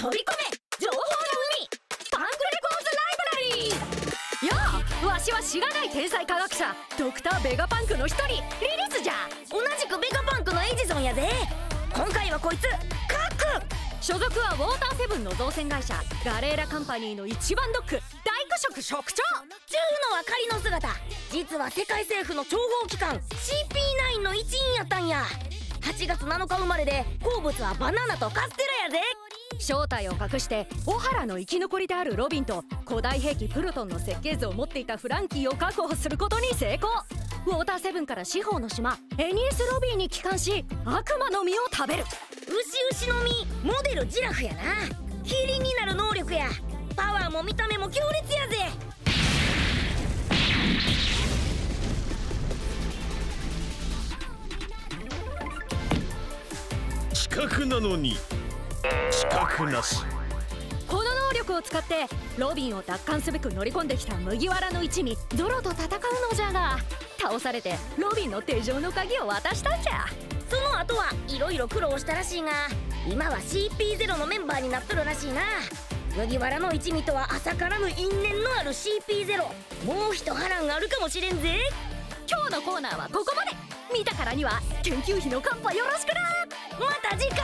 飛び込め情報の海パンクレコーズライブラリーやあわしはしがない天才科学者ドクターベガパンクの一人リリスじゃ同じくベガパンクのエジソンやで今回はこいつカク所属はウォーターセブンの造船会社ガレーラカンパニーの一番ドック大工職職長ちゅうのは仮の姿実は世界政府の諜報機関 CP9 の一員やったんや8月7日生まれで好物はバナナとカステラやで正体を隠してオハラの生き残りであるロビンと古代兵器プルトンの設計図を持っていたフランキーを確保することに成功。ウォーターセブンから司法の島エニエスロビーに帰還し悪魔の実を食べる。牛牛の実モデルジラフやな。キリンになる能力やパワーも見た目も強烈やぜ。知覚なのに知覚なし。この能力を使ってロビンを奪還すべく乗り込んできた麦わらの一味。ゾロと戦うのじゃが倒されてロビンの手錠の鍵を渡したんじゃ。その後はいろいろ苦労したらしいが今は CP0 のメンバーになっとるらしいな。麦わらの一味とは浅からぬ因縁のある CP0 もう一波乱があるかもしれんぜ。今日のコーナーはここまで。見たからには研究費のカンパよろしくな。また次回